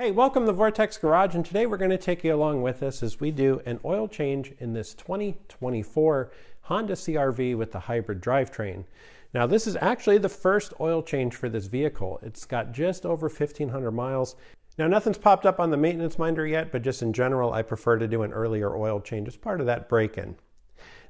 Hey, welcome to Vortex Garage, and today we're going to take you along with us as we do an oil change in this 2024 Honda CRV with the hybrid drivetrain. Now, this is actually the first oil change for this vehicle. It's got just over 1,500 miles. Now, nothing's popped up on the maintenance minder yet, but just in general, I prefer to do an earlier oil change as part of that break-in.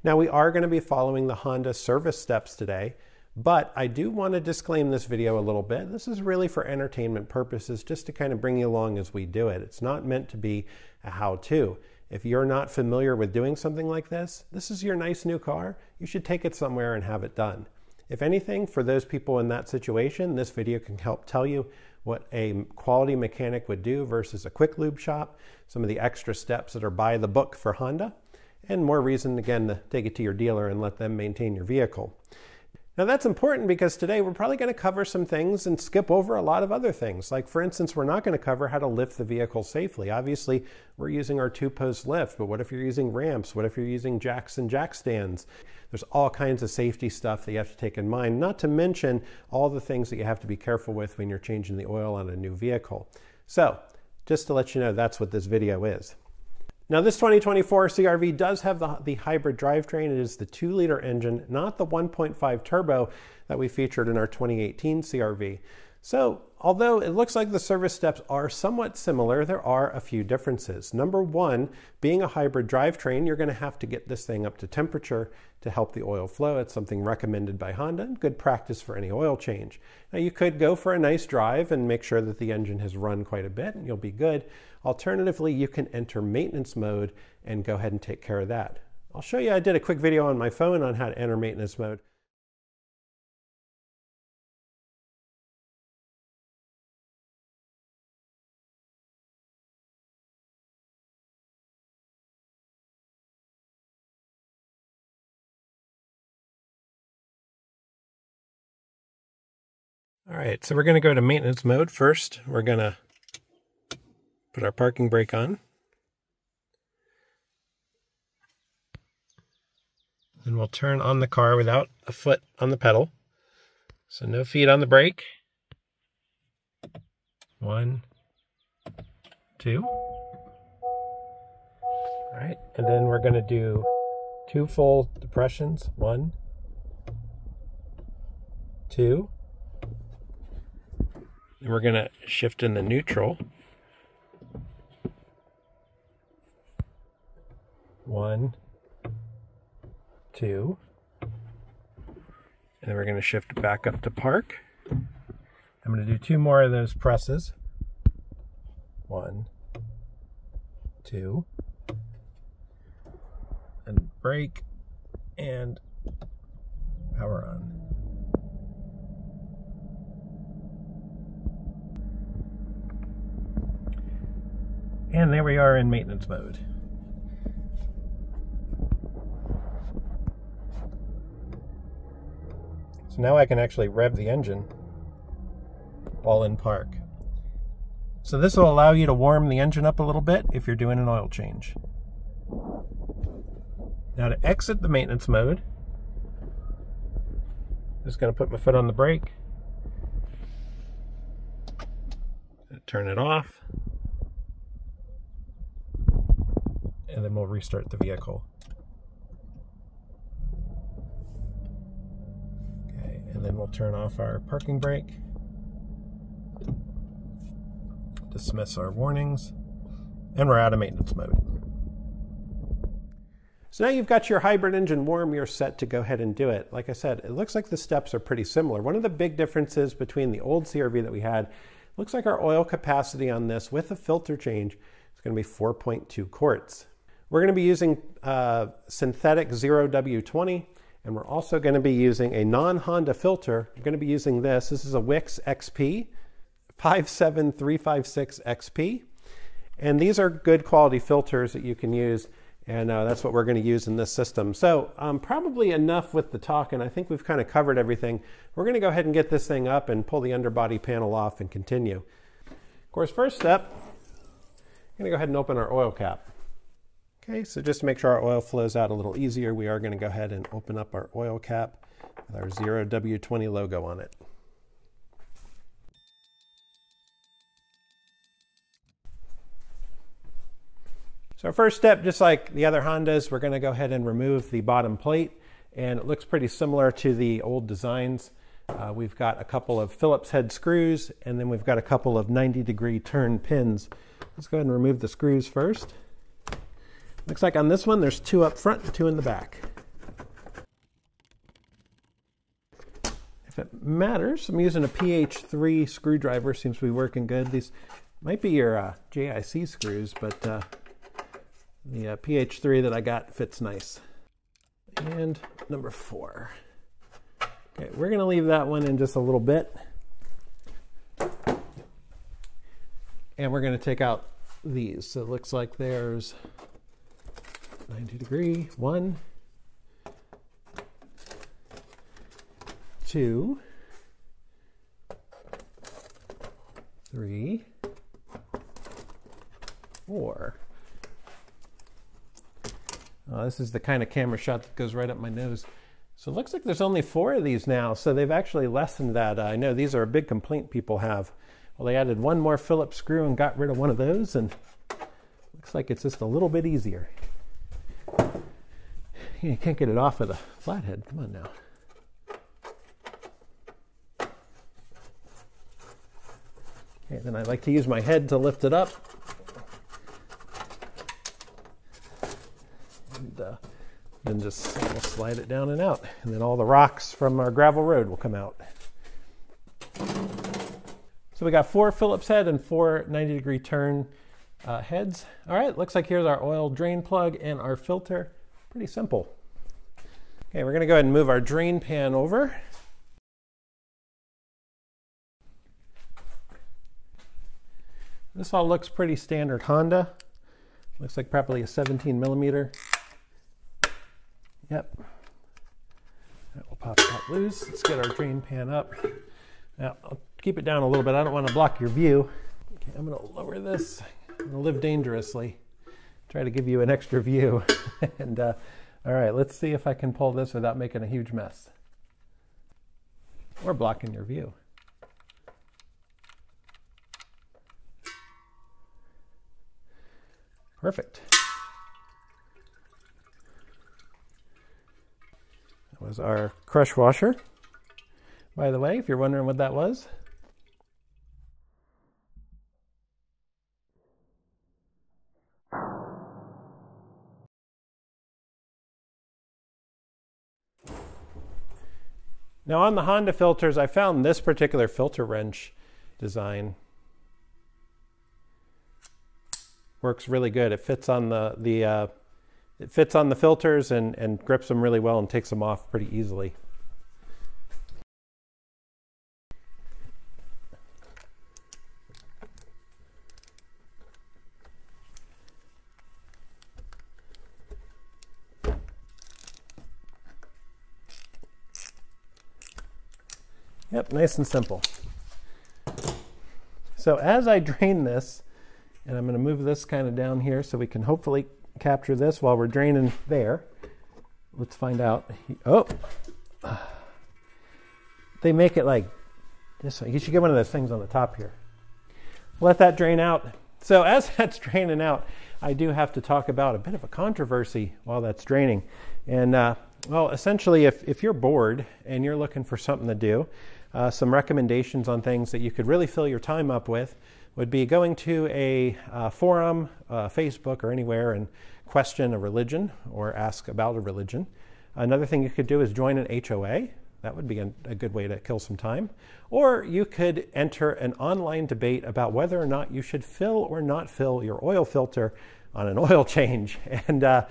Now, we are going to be following the Honda service steps today. But I do want to disclaim this video a little bit. This is really for entertainment purposes, just to kind of bring you along as we do it. It's not meant to be a how-to. If you're not familiar with doing something like this, this is your nice new car. You should take it somewhere and have it done. If anything, for those people in that situation, this video can help tell you what a quality mechanic would do versus a quick lube shop, some of the extra steps that are by the book for Honda, and more reason, again, to take it to your dealer and let them maintain your vehicle. Now that's important because today we're probably going to cover some things and skip over a lot of other things. Like for instance, we're not going to cover how to lift the vehicle safely. Obviously, we're using our two-post lift, but what if you're using ramps? What if you're using jacks and jack stands? There's all kinds of safety stuff that you have to take in mind, not to mention all the things that you have to be careful with when you're changing the oil on a new vehicle. So, just to let you know, that's what this video is. Now this 2024 CRV does have the, the hybrid drivetrain. It is the 2-liter engine, not the 1.5 turbo that we featured in our 2018 CRV. So although it looks like the service steps are somewhat similar, there are a few differences. Number one, being a hybrid drivetrain, you're going to have to get this thing up to temperature to help the oil flow. It's something recommended by Honda and good practice for any oil change. Now you could go for a nice drive and make sure that the engine has run quite a bit and you'll be good. Alternatively, you can enter maintenance mode and go ahead and take care of that. I'll show you, I did a quick video on my phone on how to enter maintenance mode. Right, so we're going to go to maintenance mode first. We're going to put our parking brake on. Then we'll turn on the car without a foot on the pedal. So no feet on the brake. One, two. All right, and then we're going to do two full depressions. One, two. And we're going to shift in the neutral. One, two. And then we're going to shift back up to park. I'm going to do two more of those presses. One, two. And brake and power on. And there we are in maintenance mode. So now I can actually rev the engine while in park. So this will allow you to warm the engine up a little bit if you're doing an oil change. Now to exit the maintenance mode, I'm just going to put my foot on the brake, turn it off, and then we'll restart the vehicle. Okay, and then we'll turn off our parking brake, dismiss our warnings, and we're out of maintenance mode. So now you've got your hybrid engine warm, you're set to go ahead and do it. Like I said, it looks like the steps are pretty similar. One of the big differences between the old CRV that we had, looks like our oil capacity on this with a filter change is going to be 4.2 quarts. We're going to be using uh, synthetic 0W20, and we're also going to be using a non-Honda filter. We're going to be using this. This is a Wix XP 57356 XP. And these are good quality filters that you can use, and uh, that's what we're going to use in this system. So um, probably enough with the talk, and I think we've kind of covered everything. We're going to go ahead and get this thing up and pull the underbody panel off and continue. Of course, first step, I'm going to go ahead and open our oil cap. Okay, so just to make sure our oil flows out a little easier, we are going to go ahead and open up our oil cap with our 0W20 logo on it. So our first step, just like the other Hondas, we're going to go ahead and remove the bottom plate. And it looks pretty similar to the old designs. Uh, we've got a couple of Phillips head screws, and then we've got a couple of 90 degree turn pins. Let's go ahead and remove the screws first. Looks like on this one, there's two up front and two in the back. If it matters, I'm using a PH3 screwdriver, seems to be working good. These might be your uh, JIS screws, but uh, the uh, PH3 that I got fits nice. And number four. Okay, we're to leave that one in just a little bit. And we're to take out these. So it looks like there's 90 degree, one, two, three, four. Uh, this is the kind of camera shot that goes right up my nose. So it looks like there's only four of these now. So they've actually lessened that. Uh, I know these are a big complaint people have. Well, they added one more Phillips screw and got rid of one of those, and looks like it's just a little bit easier. You can't get it off of the flathead. Come on now. Okay, then I like to use my head to lift it up. and uh, then just we'll slide it down and out. And then all the rocks from our gravel road will come out. So we got four Phillips head and four 90 degree turn uh, heads. All right, looks like here's our oil drain plug and our filter. Pretty simple. Okay, we're gonna go ahead and move our drain pan over. This all looks pretty standard Honda. Looks like probably a 17 millimeter. Yep. That will pop that loose. Let's get our drain pan up. Now, I'll keep it down a little bit. I don't want to block your view. Okay, I'm going to lower this. I'm going to live dangerously. Try to give you an extra view. and, uh, all right, let's see if I can pull this without making a huge mess. Or blocking your view. Perfect. That was our crush washer. By the way, if you're wondering what that was, Now on the Honda filters, I found this particular filter wrench design works really good. It fits on the, the uh, it fits on the filters and, and grips them really well and takes them off pretty easily. Yep, nice and simple. So as I drain this, and I'm going to move this kind of down here so we can hopefully capture this while we're draining there. Let's find out. Oh, they make it like this. You should get one of those things on the top here. Let that drain out. So as that's draining out, I do have to talk about a bit of a controversy while that's draining. And uh, well, essentially, if, if you're bored and you're looking for something to do, uh, some recommendations on things that you could really fill your time up with would be going to a uh, forum, uh, Facebook, or anywhere and question a religion or ask about a religion. Another thing you could do is join an HOA. That would be a, a good way to kill some time. Or you could enter an online debate about whether or not you should fill or not fill your oil filter on an oil change. And uh,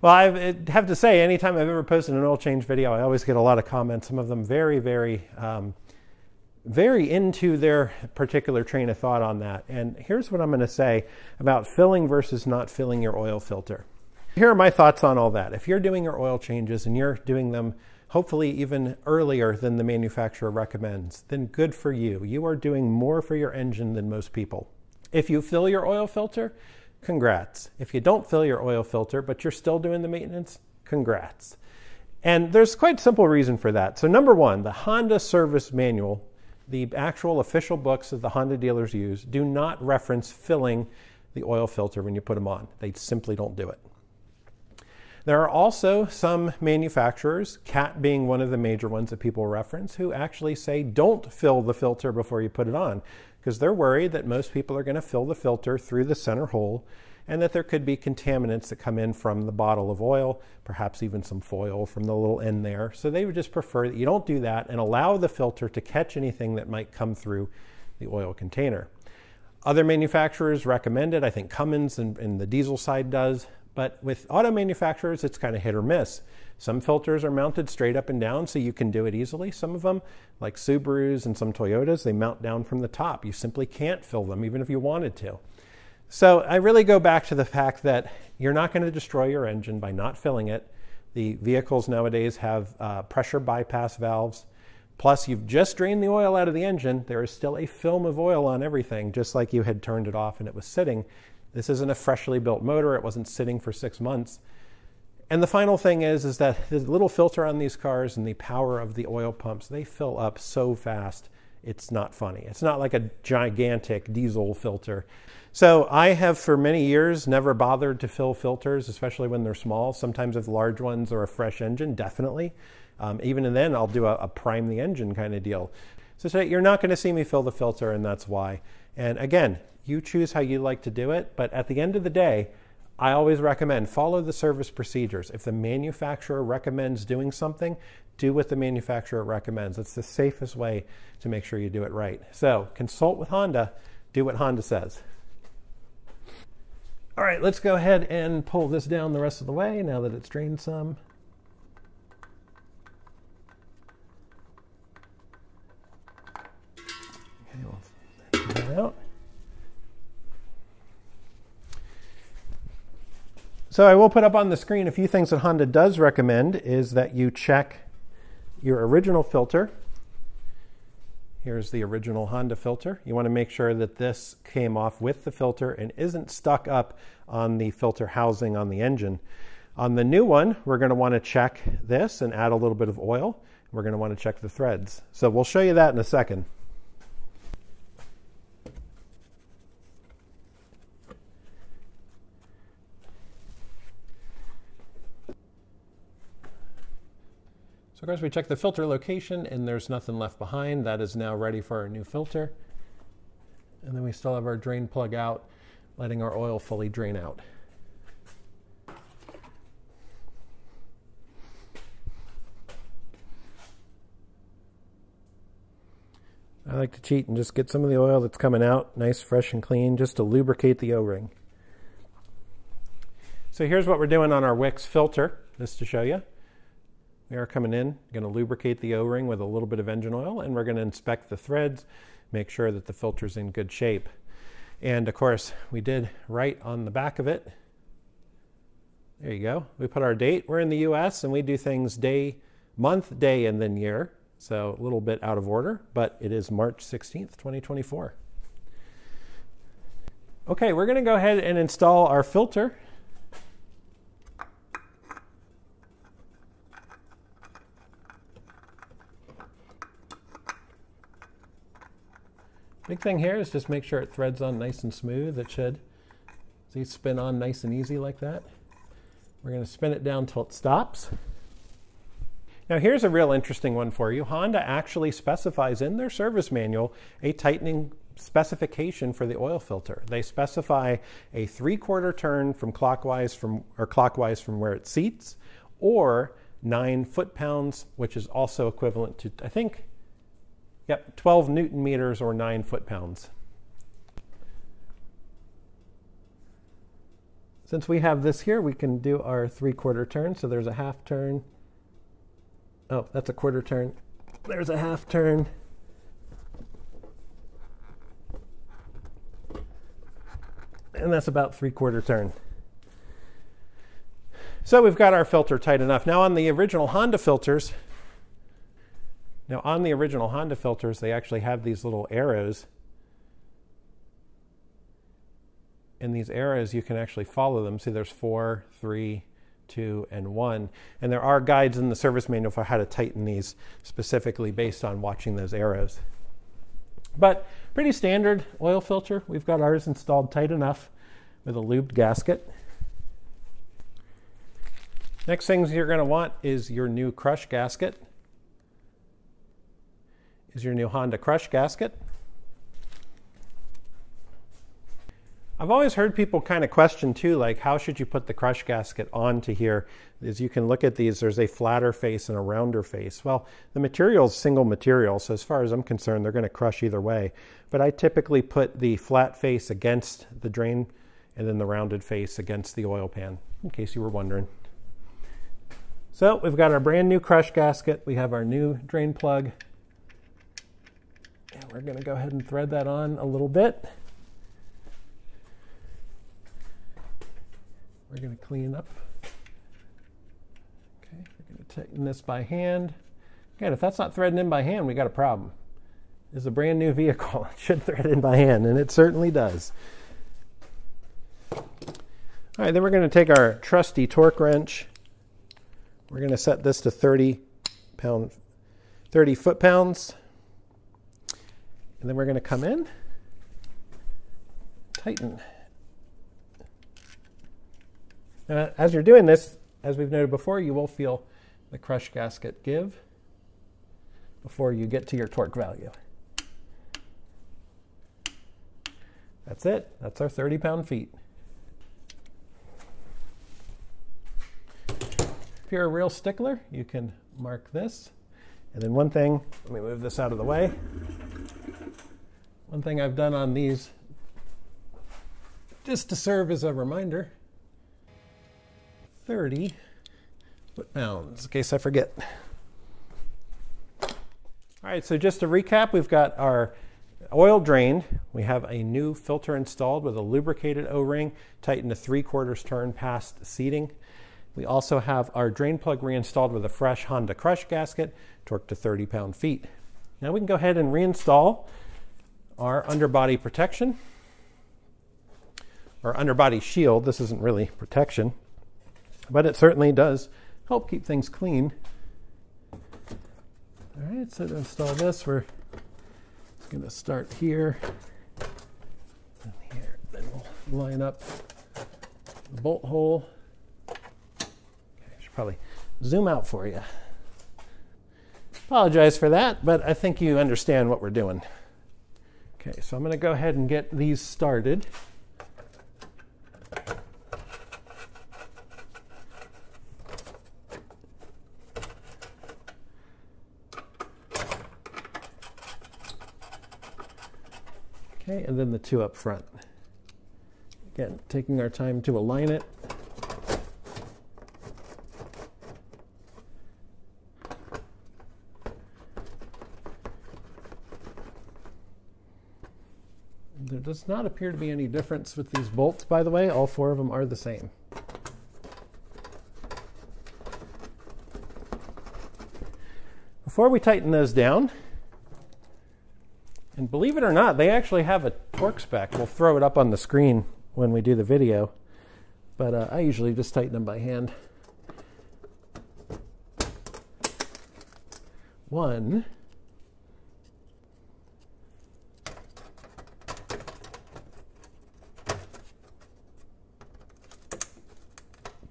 well, I have to say, anytime I've ever posted an oil change video, I always get a lot of comments, some of them very, very um, very into their particular train of thought on that. And here's what I'm going to say about filling versus not filling your oil filter. Here are my thoughts on all that. If you're doing your oil changes and you're doing them hopefully even earlier than the manufacturer recommends, then good for you. You are doing more for your engine than most people. If you fill your oil filter, congrats. If you don't fill your oil filter, but you're still doing the maintenance, congrats. And there's quite a simple reason for that. So, number one, the Honda Service Manual the actual official books that the Honda dealers use do not reference filling the oil filter when you put them on. They simply don't do it. There are also some manufacturers, CAT being one of the major ones that people reference, who actually say don't fill the filter before you put it on because they're worried that most people are going to fill the filter through the center hole and that there could be contaminants that come in from the bottle of oil, perhaps even some foil from the little end there. So they would just prefer that you don't do that and allow the filter to catch anything that might come through the oil container. Other manufacturers recommend it. I think Cummins and, and the diesel side does. But with auto manufacturers, it's kind of hit or miss. Some filters are mounted straight up and down, so you can do it easily. Some of them, like Subarus and some Toyotas, they mount down from the top. You simply can't fill them, even if you wanted to. So I really go back to the fact that you're not going to destroy your engine by not filling it. The vehicles nowadays have uh, pressure bypass valves. Plus, you've just drained the oil out of the engine. There is still a film of oil on everything, just like you had turned it off and it was sitting. This isn't a freshly built motor. It wasn't sitting for six months. And the final thing is, is that the little filter on these cars and the power of the oil pumps, they fill up so fast, it's not funny. It's not like a gigantic diesel filter. So I have for many years never bothered to fill filters, especially when they're small. Sometimes with large ones or a fresh engine, definitely. Um, even then, I'll do a, a prime the engine kind of deal. So today, you're not going to see me fill the filter, and that's why. And again, you choose how you like to do it. But at the end of the day, I always recommend follow the service procedures. If the manufacturer recommends doing something, do what the manufacturer recommends. It's the safest way to make sure you do it right. So consult with Honda, do what Honda says. All right, let's go ahead and pull this down the rest of the way now that it's drained some. So I will put up on the screen a few things that Honda does recommend is that you check your original filter Here's the original Honda filter. You want to make sure that this came off with the filter and isn't stuck up on the filter housing on the engine. On the new one, we're going to want to check this and add a little bit of oil. We're going to want to check the threads. So we'll show you that in a second. Course we check the filter location and there's nothing left behind. That is now ready for our new filter. And then we still have our drain plug out, letting our oil fully drain out. I like to cheat and just get some of the oil that's coming out nice, fresh, and clean just to lubricate the O-ring. So here's what we're doing on our Wix filter, just to show you. We are coming in, going to lubricate the O-ring with a little bit of engine oil, and we're going to inspect the threads, make sure that the filter's in good shape. And of course, we did write on the back of it. There you go. We put our date. We're in the US and we do things day, month, day, and then year. So a little bit out of order, but it is March 16th, 2024. Okay, we're going to go ahead and install our filter. Big thing here is just make sure it threads on nice and smooth. It should. See, spin on nice and easy like that. We're going to spin it down till it stops. Now here's a real interesting one for you. Honda actually specifies in their service manual a tightening specification for the oil filter. They specify a three-quarter turn from clockwise from or clockwise from where it seats, or nine foot-pounds, which is also equivalent to I think Yep, 12 newton meters or 9 foot pounds. Since we have this here, we can do our three quarter turn. So there's a half turn. Oh, that's a quarter turn. There's a half turn. And that's about three quarter turn. So we've got our filter tight enough. Now on the original Honda filters, now on the original Honda filters, they actually have these little arrows. And these arrows, you can actually follow them. See, there's four, three, two, and one. And there are guides in the service manual for how to tighten these specifically based on watching those arrows. But pretty standard oil filter. We've got ours installed tight enough. with a lubed gasket. Next things you're going to want is your new crush gasket. Is your new Honda crush gasket. I've always heard people kind of question too, like how should you put the crush gasket onto here? As you can look at these, there's a flatter face and a rounder face. Well, the material is single material, so as far as I'm concerned, they're going to crush either way. But I typically put the flat face against the drain and then the rounded face against the oil pan, in case you were wondering. So we've got our brand new crush gasket. We have our new drain plug. We're going to go ahead and thread that on a little bit. We're going to clean up. Okay, we're going to tighten this by hand. Again, if that's not threading in by hand, we got a problem. It's a brand new vehicle. It should thread in by hand, and it certainly does. All right, then we're going to take our trusty torque wrench. We're going to set this to 30 pound, 30 foot pounds. And then we're going to come in, tighten. Now, as you're doing this, as we've noted before, you will feel the crush gasket give before you get to your torque value. That's it. That's our 30 pound feet. If you're a real stickler, you can mark this. And then one thing, let me move this out of the way. One thing I've done on these, just to serve as a reminder, 30 foot pounds, in case I forget. All right, so just to recap, we've got our oil drained. We have a new filter installed with a lubricated O-ring, tightened to three quarters turn past seating. We also have our drain plug reinstalled with a fresh Honda crush gasket, torqued to 30 pound feet. Now we can go ahead and reinstall our underbody protection, or underbody shield. This isn't really protection but it certainly does help keep things clean. All right, so to install this, we're going to start here here. Then we'll line up the bolt hole. Okay, I should probably zoom out for you. Apologize for that, but I think you understand what we're doing. Okay, so I'm going to go ahead and get these started. Okay, and then the two up front. Again, taking our time to align it. There does not appear to be any difference with these bolts, by the way. All four of them are the same. Before we tighten those down, and believe it or not, they actually have a torque spec. We'll throw it up on the screen when we do the video. But uh, I usually just tighten them by hand. One.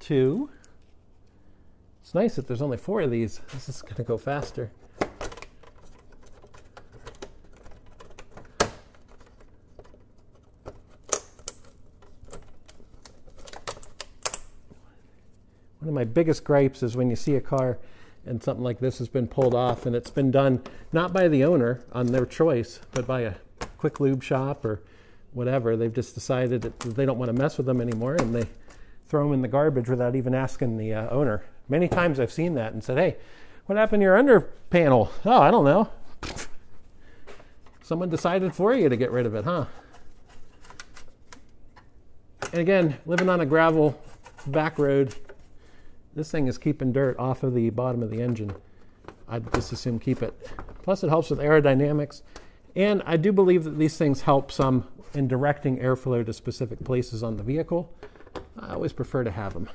Two. It's nice that there's only four of these. This is going to go faster. One of my biggest gripes is when you see a car and something like this has been pulled off and it's been done not by the owner on their choice, but by a quick lube shop or whatever. They've just decided that they don't want to mess with them anymore and they throw them in the garbage without even asking the uh, owner. Many times I've seen that and said, hey, what happened to your under panel? Oh, I don't know. Someone decided for you to get rid of it, huh? And again, living on a gravel back road, this thing is keeping dirt off of the bottom of the engine. I'd just assume keep it. Plus, it helps with aerodynamics. And I do believe that these things help some in directing airflow to specific places on the vehicle. I always prefer to have them.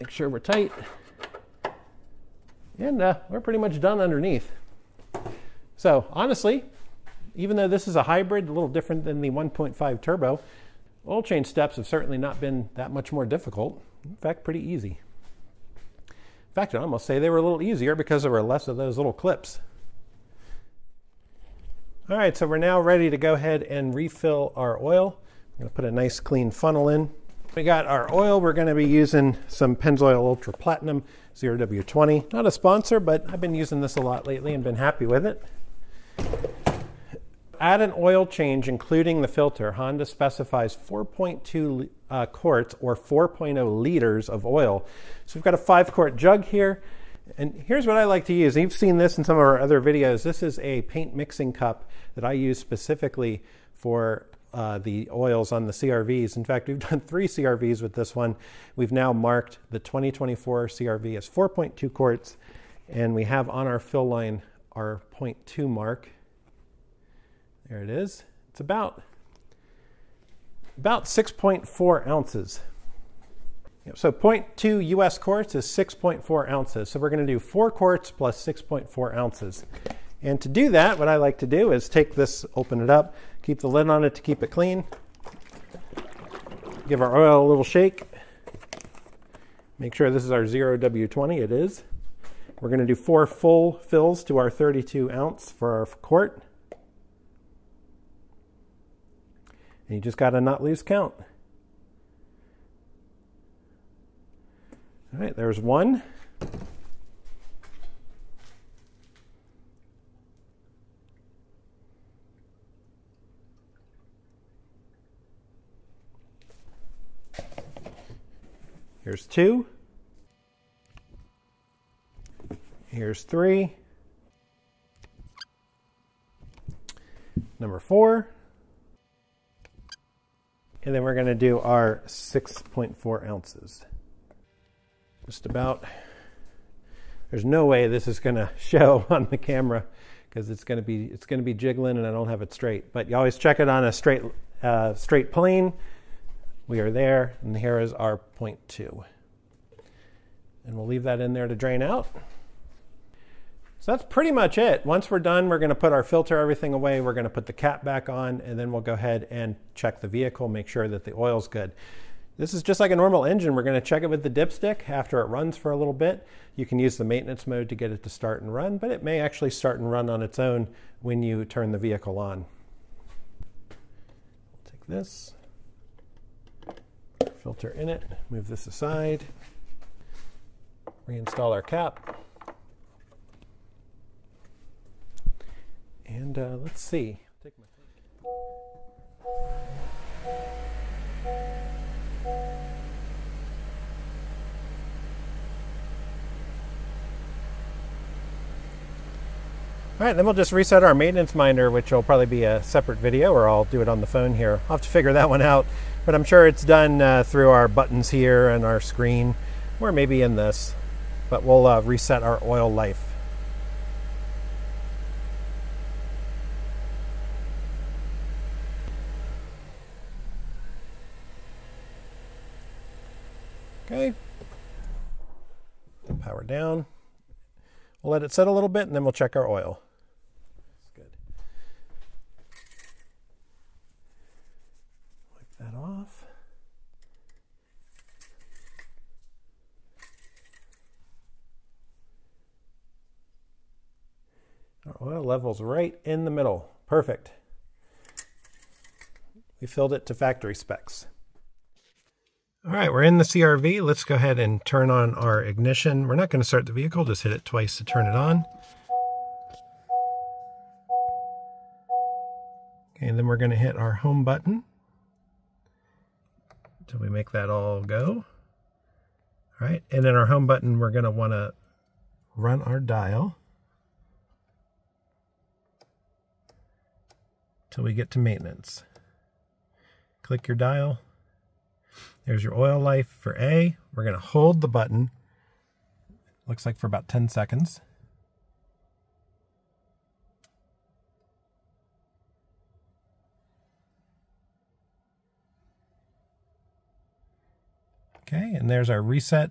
Make sure we're tight. And uh, we're pretty much done underneath. So honestly, even though this is a hybrid, a little different than the 1.5 turbo, Oil change steps have certainly not been that much more difficult. In fact, pretty easy. In fact, I'd almost say they were a little easier because there were less of those little clips. All right, so we're now ready to go ahead and refill our oil. Going to put a nice clean funnel in. We got our oil. We're going to be using some Pennzoil Ultra Platinum 0W20. Not a sponsor, but I've been using this a lot lately and been happy with it. Add an oil change, including the filter. Honda specifies 4.2 uh, quarts or 4.0 liters of oil. So we've got a five quart jug here. And here's what I like to use. You've seen this in some of our other videos. This is a paint mixing cup that I use specifically for uh, the oils on the CRVs. In fact, we've done three CRVs with this one. We've now marked the 2024 CRV as 4.2 quarts, and we have on our fill line our 0.2 mark. There it is. It's about about 6.4 ounces. So 0.2 US quarts is 6.4 ounces. So we're going to do 4 quarts plus 6.4 ounces. And to do that, what I like to do is take this, open it up, keep the lid on it to keep it clean. Give our oil a little shake. Make sure this is our 0W20, it is. We're going to do four full fills to our 32 ounce for our quart. And you just got to not lose count. All right, there's one. Here's two. Here's three. Number four. And then we're going to do our 6.4 ounces. Just about. There's no way this is going to show on the camera because it's going to be it's going to be jiggling and I don't have it straight. But you always check it on a straight uh, straight plane we are there, and here is our point two. And we'll leave that in there to drain out. So that's pretty much it. Once we're done, we're going to put our filter everything away. We're going to put the cap back on, and then we'll go ahead and check the vehicle, make sure that the oil's good. This is just like a normal engine. We're going to check it with the dipstick after it runs for a little bit. You can use the maintenance mode to get it to start and run, but it may actually start and run on its own when you turn the vehicle on. Take this filter in it. Move this aside. Reinstall our cap. And uh, let's see. All right, then we'll just reset our maintenance minder, which will probably be a separate video, or I'll do it on the phone here. I'll have to figure that one out but I'm sure it's done uh, through our buttons here and our screen, or maybe in this. But we'll uh, reset our oil life. Okay. Power down. We'll let it set a little bit and then we'll check our oil. Our oil level's right in the middle. Perfect. We filled it to factory specs. All right, we're in the CRV. Let's go ahead and turn on our ignition. We're not going to start the vehicle, just hit it twice to turn it on. Okay, and then we're going to hit our home button until we make that all go. All right, and then our home button, we're going to want to run our dial. Till we get to maintenance. Click your dial. There's your oil life for A. We're going to hold the button. Looks like for about 10 seconds. Okay, and there's our reset.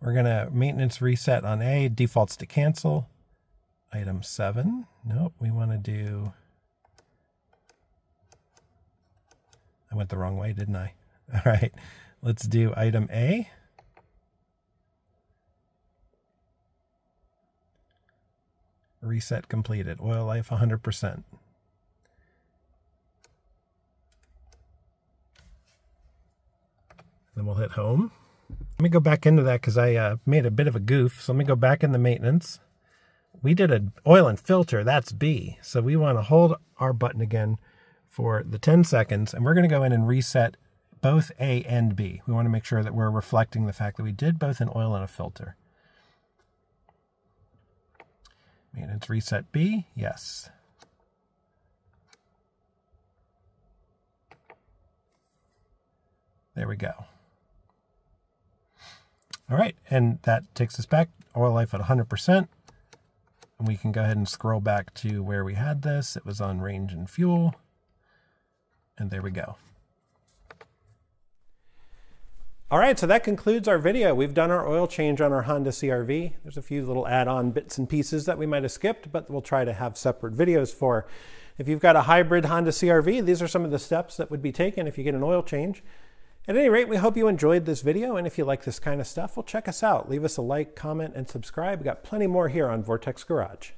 We're going to maintenance reset on A, defaults to cancel. Item 7. Nope, we want to do I went the wrong way, didn't I? All right, let's do item A. Reset completed. Oil life 100%. Then we'll hit home. Let me go back into that because I uh, made a bit of a goof. So let me go back in the maintenance. We did an oil and filter. That's B. So we want to hold our button again for the 10 seconds. And we're going to go in and reset both A and B. We want to make sure that we're reflecting the fact that we did both an oil and a filter. Maintenance reset B, yes. There we go. All right, and that takes us back, oil life at 100%. And we can go ahead and scroll back to where we had this. It was on range and fuel. And there we go. All right, so that concludes our video. We've done our oil change on our Honda CRV. There's a few little add-on bits and pieces that we might have skipped, but we'll try to have separate videos for. If you've got a hybrid Honda CRV, these are some of the steps that would be taken if you get an oil change. At any rate, we hope you enjoyed this video, and if you like this kind of stuff, well, check us out. Leave us a like, comment, and subscribe. We've got plenty more here on Vortex Garage.